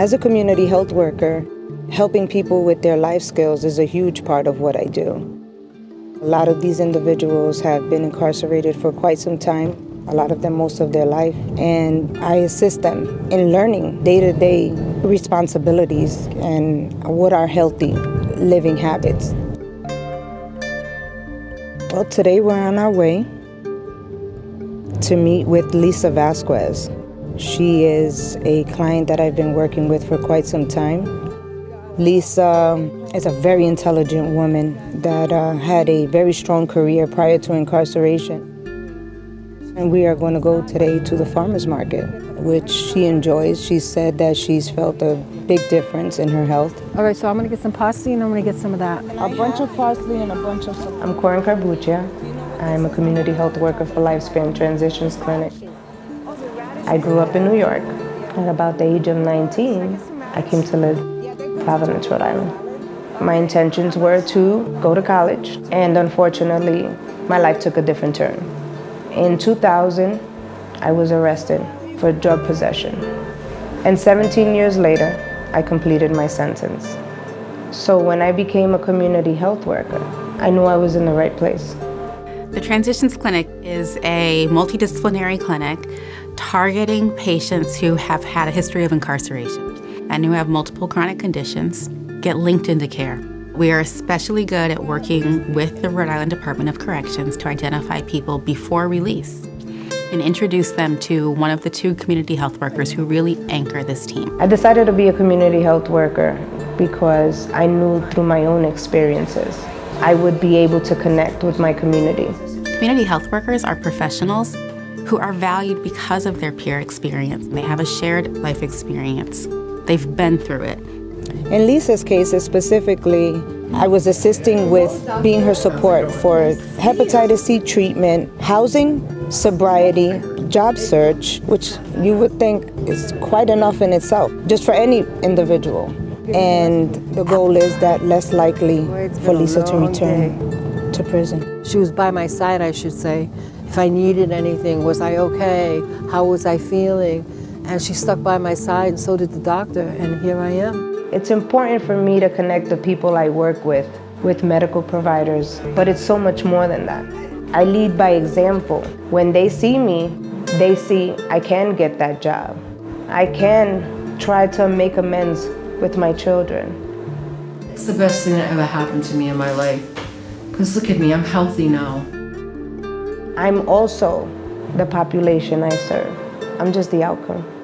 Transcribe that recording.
As a community health worker, helping people with their life skills is a huge part of what I do. A lot of these individuals have been incarcerated for quite some time, a lot of them most of their life, and I assist them in learning day to day responsibilities and what are healthy living habits. Well, today we're on our way to meet with Lisa Vasquez. She is a client that I've been working with for quite some time. Lisa is a very intelligent woman that uh, had a very strong career prior to incarceration. And we are going to go today to the farmer's market, which she enjoys. She said that she's felt a big difference in her health. All right, so I'm going to get some parsley and I'm going to get some of that. A bunch of parsley and a bunch of... I'm Corin Carbuccia. I'm a community health worker for Lifespan Transitions Clinic. I grew up in New York. At about the age of 19, I came to live in Providence, Rhode Island. My intentions were to go to college, and unfortunately, my life took a different turn. In 2000, I was arrested for drug possession. And 17 years later, I completed my sentence. So when I became a community health worker, I knew I was in the right place. The Transitions Clinic is a multidisciplinary clinic targeting patients who have had a history of incarceration and who have multiple chronic conditions get linked into care. We are especially good at working with the Rhode Island Department of Corrections to identify people before release and introduce them to one of the two community health workers who really anchor this team. I decided to be a community health worker because I knew through my own experiences I would be able to connect with my community. Community health workers are professionals who are valued because of their peer experience. They have a shared life experience. They've been through it. In Lisa's case specifically, I was assisting with being her support for hepatitis C treatment, housing, sobriety, job search, which you would think is quite enough in itself, just for any individual. And the goal is that less likely for Lisa to return to prison. She was by my side, I should say, if I needed anything, was I okay? How was I feeling? And she stuck by my side, and so did the doctor, and here I am. It's important for me to connect the people I work with, with medical providers, but it's so much more than that. I lead by example. When they see me, they see I can get that job. I can try to make amends with my children. It's the best thing that ever happened to me in my life. Because look at me, I'm healthy now. I'm also the population I serve. I'm just the outcome.